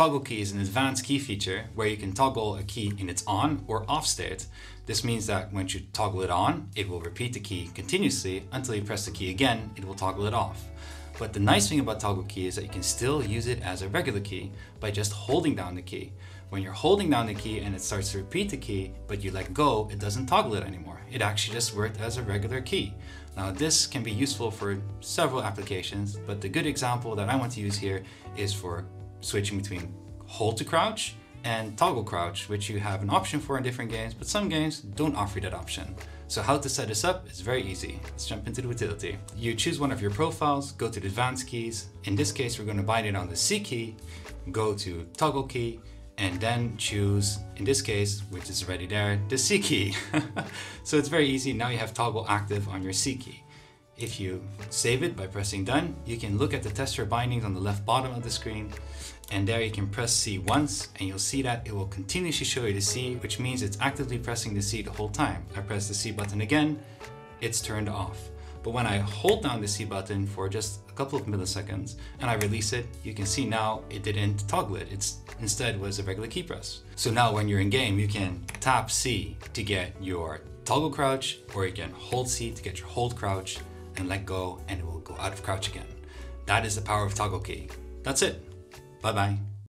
Toggle key is an advanced key feature where you can toggle a key in its on or off state. This means that when you toggle it on, it will repeat the key continuously until you press the key again, it will toggle it off. But the nice thing about toggle key is that you can still use it as a regular key by just holding down the key. When you're holding down the key and it starts to repeat the key, but you let go, it doesn't toggle it anymore. It actually just worked as a regular key. Now this can be useful for several applications, but the good example that I want to use here is for switching between hold to crouch and toggle crouch, which you have an option for in different games, but some games don't offer you that option. So how to set this up is very easy. Let's jump into the Wootility. You choose one of your profiles, go to the advanced keys. In this case, we're going to bind it on the C key, go to toggle key, and then choose, in this case, which is already there, the C key. so it's very easy. Now you have toggle active on your C key. If you save it by pressing done, you can look at the tester bindings on the left bottom of the screen and there you can press C once and you'll see that it will continuously show you the C, which means it's actively pressing the C the whole time. I press the C button again, it's turned off. But when I hold down the C button for just a couple of milliseconds and I release it, you can see now it didn't toggle it. It's instead was a regular key press. So now when you're in game, you can tap C to get your toggle crouch or you can hold C to get your hold crouch and let go and it will go out of crouch again. That is the power of toggle key. That's it. Bye bye.